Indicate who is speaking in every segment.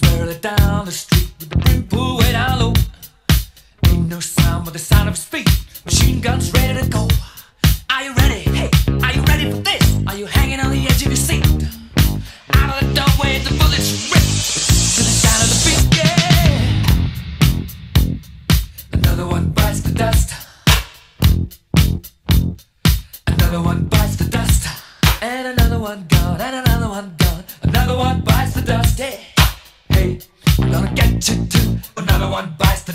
Speaker 1: walk down the street with the people pulled way down low. Ain't no sound but the sound of his feet. Machine guns ready to go. Are you ready? Hey, are you ready for this? Are you hanging on the edge of your seat? Out of the doorway, the bullets rip to the sound of the beat. Yeah. Another one bites the dust. Another one bites the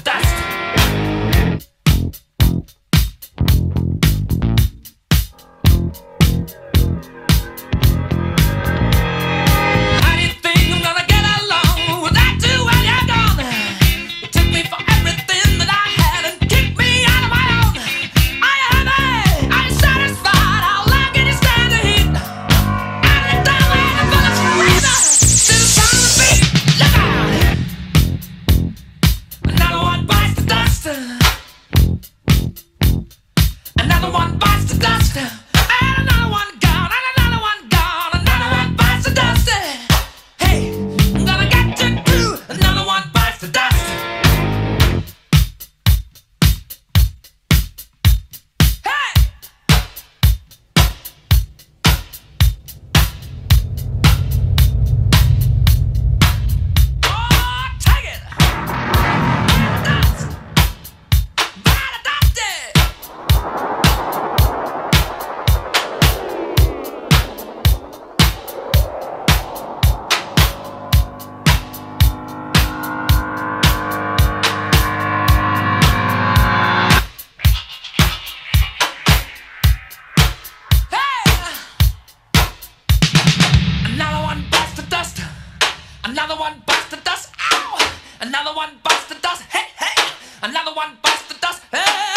Speaker 1: Another one bites the dust. Hey!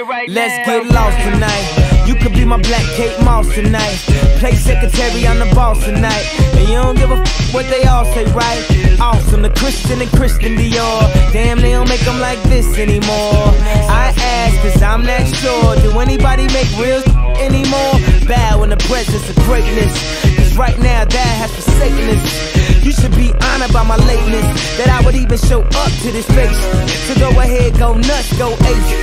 Speaker 2: Let's get lost tonight. You could be my black Kate Moss tonight. Play secretary, I'm the boss tonight. And you don't give a f what they all say, right? Awesome, the Christian and Christian Dior. Damn, they don't make them like this anymore. I ask, cause I'm not sure. Do anybody make real anymore? Bow in the presence of greatness. Cause right now, that has forsaken us. You should be honored by my lateness. That I would even show up to this place. So go ahead, go nuts, go ace.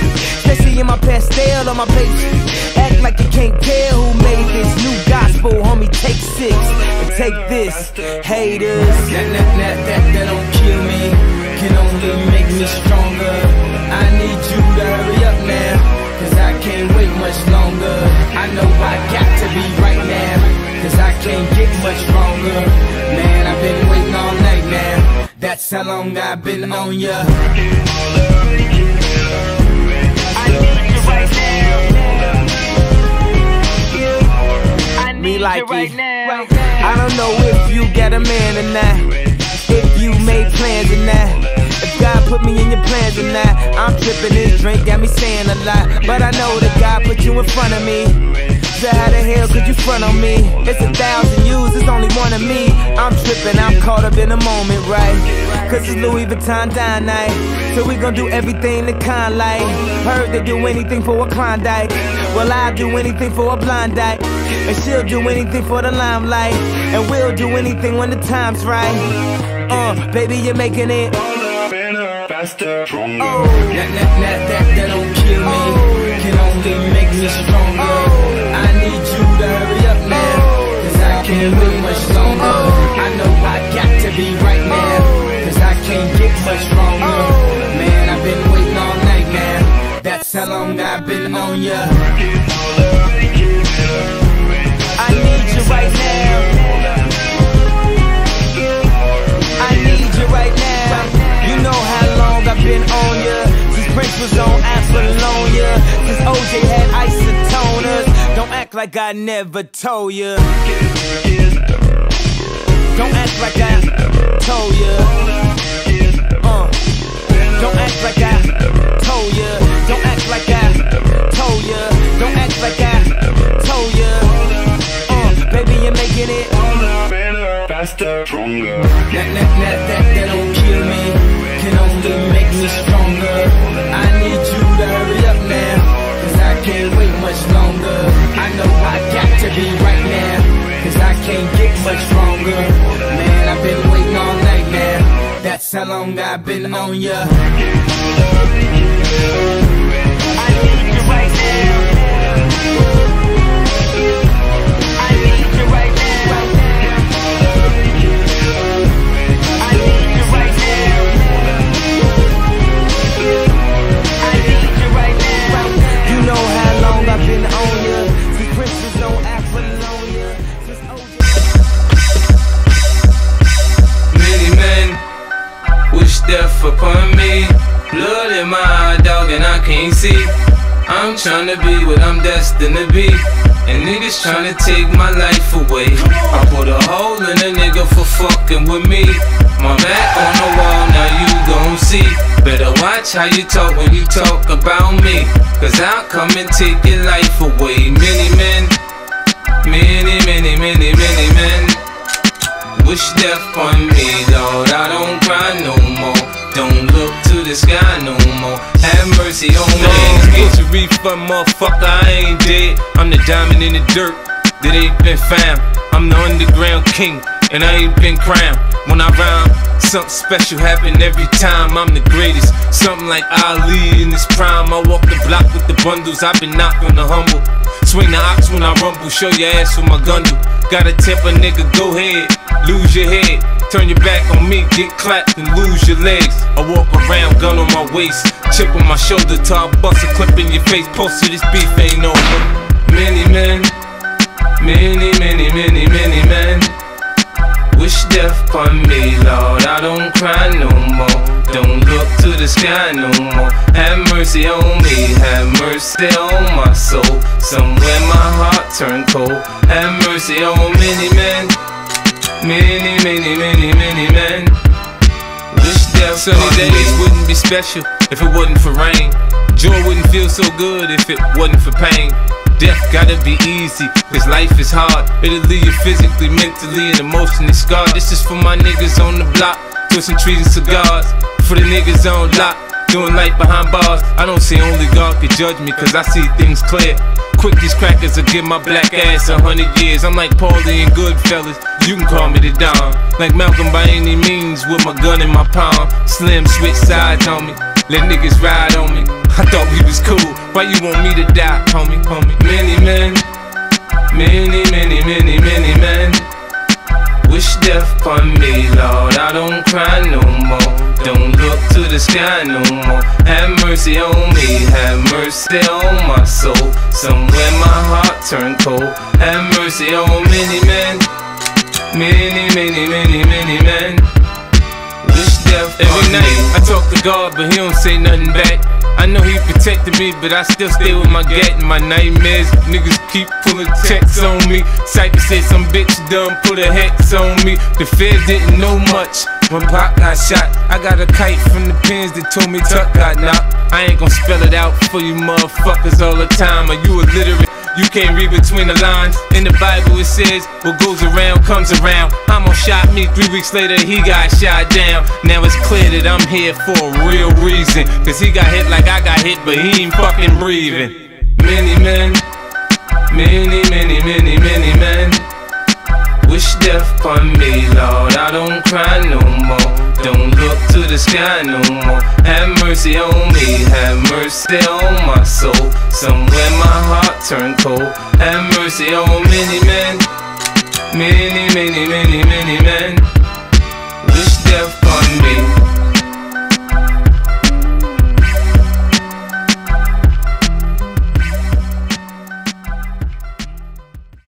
Speaker 2: My pastel on my page. Act like you can't tell who made this new gospel, homie. Take six and take this, haters. That, that, that, that, that don't kill me, can only make me stronger. I need you to hurry up now, cause I can't wait much longer. I know I got to be right now, cause I can't get much stronger. Man, I've been waiting all night now. That's how long I've been on ya. Me like it. I don't know if you get a man or not. If you made plans or not. If God put me in your plans or not. I'm tripping this drink, got me saying a lot. But I know that God put you in front of me. So how the hell could you front on me? It's a thousand yous, it's only one of me. I'm tripping, I'm caught up in the moment, right? Cause it's Louis Vuitton Don night. So we gon' do everything the kind like. Heard they do anything for a Klondike. Well, I'll do anything for a blind dike. And she'll do anything for the limelight. And we'll do anything when the time's right. Uh, baby, you're making it.
Speaker 3: Better, faster, stronger. Oh.
Speaker 2: That, that, that, that, that don't kill me. Can only make me stronger. I can't wait much longer. Like I never told ya. Don't act like I told ya. Uh. Don't act like I told ya. Don't act like I told ya. Don't act like I told ya. That's how long I've been on ya. I need you right now.
Speaker 4: Tryna be what I'm destined to be. And niggas tryna take my life away. I put a hole in a nigga for fucking with me. My back on the wall, now you gon' see. Better watch how you talk when you talk about me. Cause I'll come and take your life away. Many men, many, many, many, many men. Wish death on me, Lord. I don't cry no more. Don't look to the sky refund, motherfucker. I ain't dead. I'm the diamond in the dirt that ain't been found. I'm the underground king, and I ain't been crowned. When I rhyme, something special happen every time. I'm the greatest. Something like Ali in his prime. I walk the block with the bundles. I've been knocked on the humble. Swing the ox when I rumble. Show your ass with my gun do. Tip a nigga, go ahead. Lose your head. Turn your back on me, get clapped and lose your legs. I walk around, gun on my waist, chip on my shoulder, I bust a clip in your face. Post to this beef ain't over. Many men, many, many, many, many men. Wish death upon me, Lord. I don't cry no more. Don't look to the sky no more. Have mercy on me, have mercy on my soul. Somewhere my heart turned cold. Have mercy on many men. Many, many, many, many men. Wish death Sunny days wouldn't be special if it wasn't for rain. Joy wouldn't feel so good if it wasn't for pain. Death gotta be easy, cause life is hard. It'll leave you physically, mentally, and emotionally scarred. This is for my niggas on the block, twisting trees and cigars. For the niggas on lock, doing life behind bars. I don't see only God can judge me, cause I see things clear. Quick, these crackers will give my black ass a hundred years. I'm like Paulie and Goodfellas, you can call me the Don. Like Malcolm by any means, with my gun in my palm. Slim switch sides on me, let niggas ride on me. I thought we was cool, why you want me to die, homie, homie? Many men, many, many, many, many men. Wish death upon me, Lord. I don't cry no more. Don't look to the sky no more. Have mercy on me, have mercy on my soul. Somewhere my heart turned cold. Have mercy on many men, many, many, many, many men. Wish death Every night I talk to God, but He don't say nothing back. I know He protected me, but I still stay with my gat and my nightmares. Niggas keep pulling checks on me. Cypher said some bitch done put a hex on me. The feds didn't know much when Pac got shot. I got a kite from the pins that told me Tut got knocked. I ain't gon' spell it out for you motherfuckers all the time. Are you illiterate? You can't read between the lines. In the Bible it says, what goes around comes around. I'ma shot me, three weeks later he got shot down. Now it's clear that I'm here for a real reason. Cause he got hit like I got hit, but he ain't fucking breathing. Many men, many, many, many, many men. Wish death upon me, Lord. I don't cry no more. Don't look to the sky no more. Have mercy on me, have mercy on my soul. Somewhere my heart turned cold. Have mercy on many men, many, many, many, many men. Wish death on me.